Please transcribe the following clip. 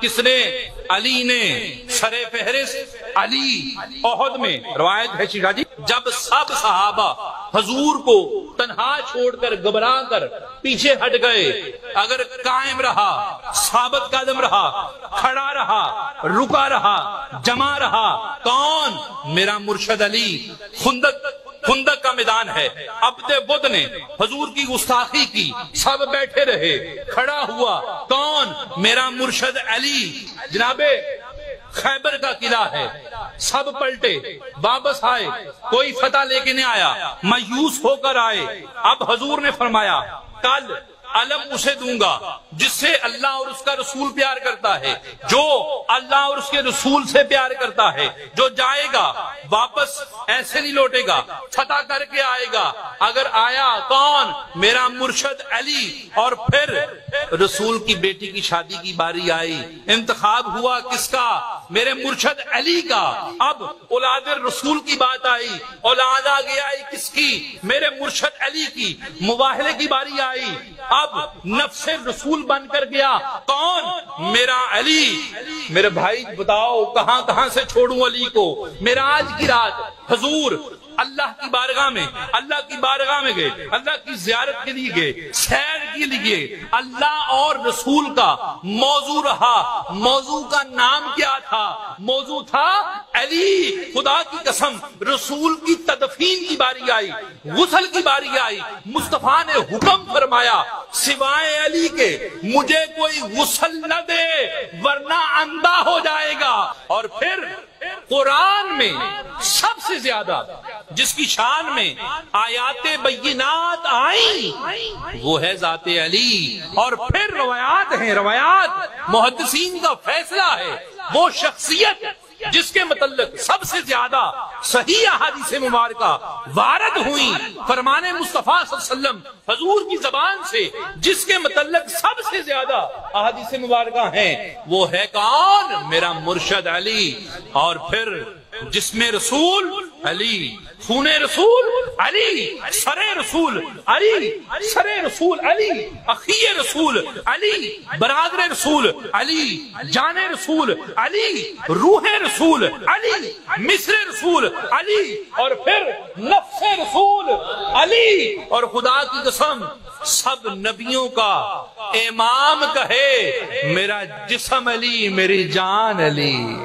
किसने? अली ने। सरे फहरिस अली ओहद में रवायत है शिखा जी जब सब सहाबा हजूर को तनहा छोड़कर घबरा कर पीछे हट गए, अगर कायम रहा, साबत कदम रहा, खड़ा रहा, रुका रहा, जमा रहा, कौन? मेरा मुर्शद अली, खुंदक खुंदक का मैदान है। अब्दे बुद्ध ने हजूर की गुस्ताखी की। सब बैठे रहे। खड़ा हुआ, कौन? मेरा मुर्शद अली। जनाबे, खैबर का किला है। सब पलटे। वापस आए। कोई फतेह लेके नहीं आया। मायूस होकर आए। अब हजूर ने फरमाया, कल अलम उसे दूँगा, जिससे अल्लाह और उसका रसूल प्यार करता है, जो अल्लाह और उसके रसूल से प्यार करता है, जो जाएगा, वापस ऐसे नहीं लौटेगा छता करके आएगा, अगर आया कौन? मेरा मुर्शद अली, और फिर रसूल की बेटी की शादी की बारी आई। इंतखाब हुआ किसका? मेरे मुर्शद अली का। अब औलाद रसूल की बात आई। औलाद आ गया किसकी? मेरे मुर्शद अली की। मुबाहले की बारी आई। अब नफ्से रसूल बनकर गया। कौन? मेरा अली। मेरे भाई, बताओ कहाँ कहाँ से छोड़ू अली को? मेरा आज की रात। हजूर अल्लाह की बारगाह में, अल्लाह की बारगाह में गए, अल्लाह की जियारत के लिए गए, सैर के लिए अल्लाह और रसूल का मौजू रहा। मौजू का नाम क्या था? मौजू था अली, खुदा की कसम, रसूल की तदफीन की बारी आई, गुसल की बारी आई। मुस्तफ़ा ने हुक्म फरमाया, सिवाय अली के, मुझे कोई गुसल न दे, वरना अंधा हो जाएगा। और फिर कुरान में सबसे ज़्यादा, जिसकी शान में आयात बैनात आई, वो है जाते अली। और फिर रवायात है, रवायात मोहदसिन का फैसला है। वो शख्सियत जिसके मतलब सबसे ज़्यादा सही अहादी से मुबारका वारद हुई फरमाने मुस्तफ़ा वसल्लम हजूर की जबान से, जिसके मतलब सबसे ज़्यादा अहादी से मुबारका हैं, वो है कौन? मेरा मुर्शद अली। और फिर जिसमें रसूल अली, खूने रसूल अली, सरे रसूल अली, सरे रसूल अली, अखिय रसूल अली, बरादर रसूल अली, जाने रसूल अली, रूह रसूल अली, मिसर रसूल अली, और फिर नफ्स रसूल अली। और खुदा की कसम, सब नबियों का इमाम कहे, मेरा जिसम अली, मेरी जान अली।